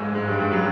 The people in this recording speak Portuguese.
Música